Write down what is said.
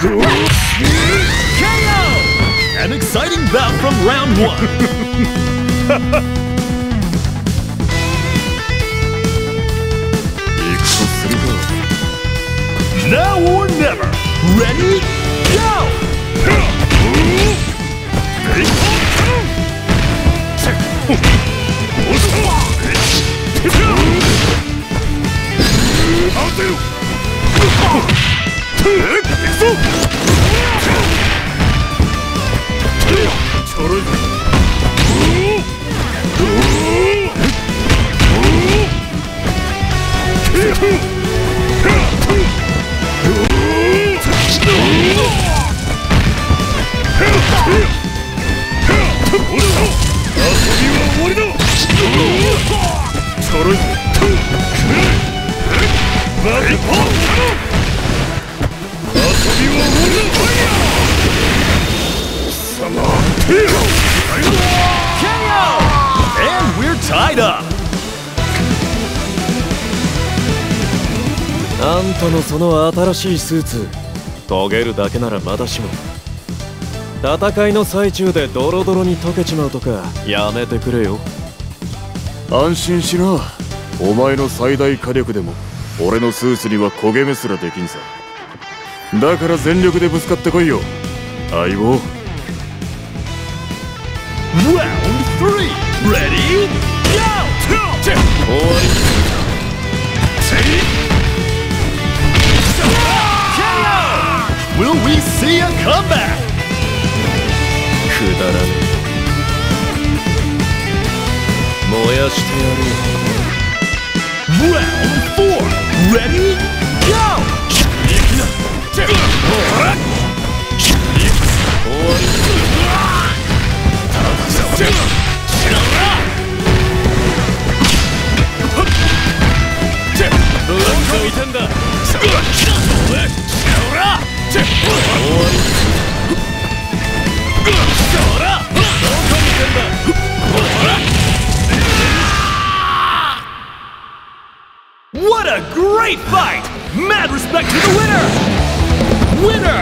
KO! An exciting bout from round one. Now or never. Ready? Go! Battle! And we're tied up. あんたのその新しいスーツ焦げるだけならまだしも。戦いの最中でドロドロに溶けちまうとかやめてくれよ。安心しなお前の最大火力でも俺のスーツには焦げ目すらできんさだから全力でぶつかってこいよ。相棒。ラー Round 4 Ready? Go! What a great fight! Mad respect to the winner! Winner!